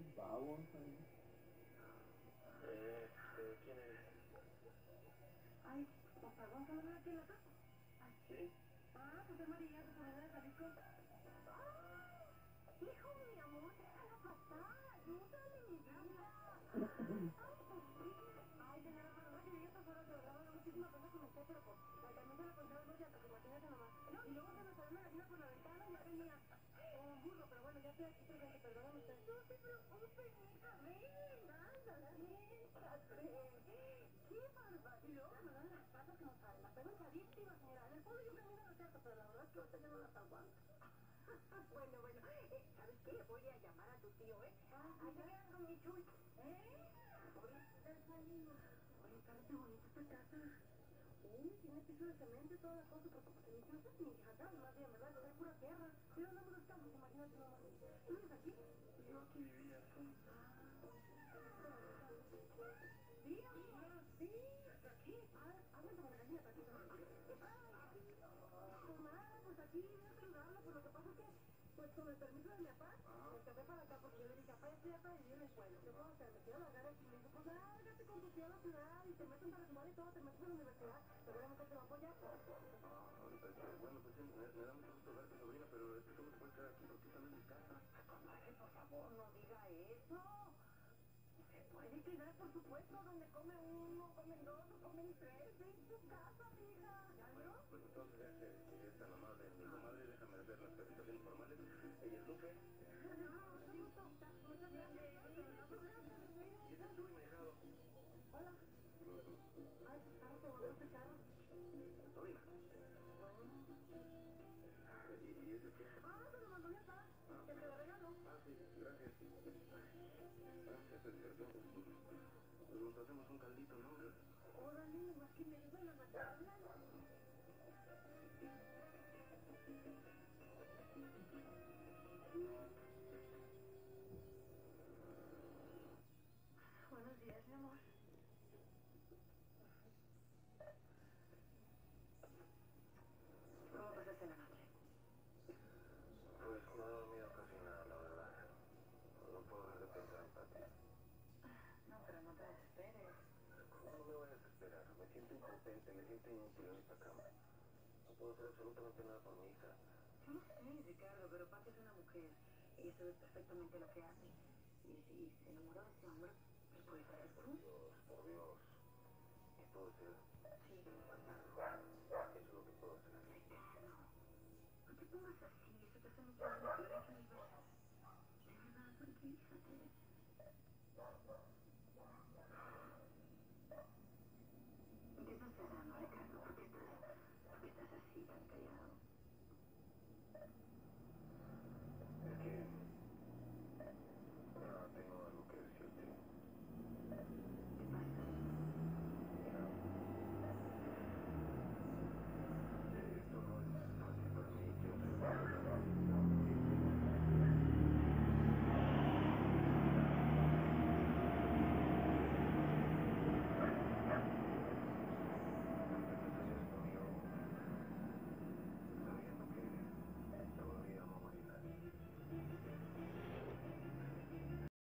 Este, ¿quién eres? Ay, pues perdón, ¿cómo ven aquí. Ah, pues de. ¡Ah! Hijo, mi amor, déjala pasar. Mi vida. Ay, pues. Ay, de nada, pena con pero pues, la se. No, y luego la ventana y. Oh, burro, pero bueno, ya estoy aquí bueno, bueno, eh, ¿sabes qué? Voy a llamar a tu tío, ¿eh? Mi chuy. ¿Eh? Mi más vivía, sí. Sí, amiga, sí. Sí, ah, habla con la gallina para que se Pues aquí voy a saludarla, pues lo que pasa es que, pues con el permiso de mi papá, me casé para acá porque yo le dije, papá, ya estoy para vivir en el pueblo, ¿qué puedo hacer? Me quiero largar aquí, me dijo, pues lárgate con tu tío a la ciudad y te metes para sumar y todo, te metes a la universidad, seguramente te va a apoyar. Ah, este, bueno, pues sí, me, da mucho gusto verte, sobrina, pero es que tú no te puedes quedar aquí porque esta no es mi casa. Comadre, por favor, no diga eso. Se puede quedar, por supuesto, donde come uno, comen dos, comen tres. Es su casa, hija. ¿Ya vio? Pues entonces, nos hacemos un caldito, ¿no? Órale, más que me iban a matarla. Desesperes. No me voy a desesperar. Me siento impotente, me siento inútil en esta cama. No puedo hacer absolutamente nada por mi hija. Yo no sé, Ricardo, pero Pati es una mujer. Ella sabe perfectamente lo que hace. Y si se enamoró de ese hombre, pues puede ser Por. Dios, por Dios. ¿Qué puedo hacer? Sí. Eso es lo que puedo hacer. Ricardo, no te pongas así. Eso te hace mucho mil veces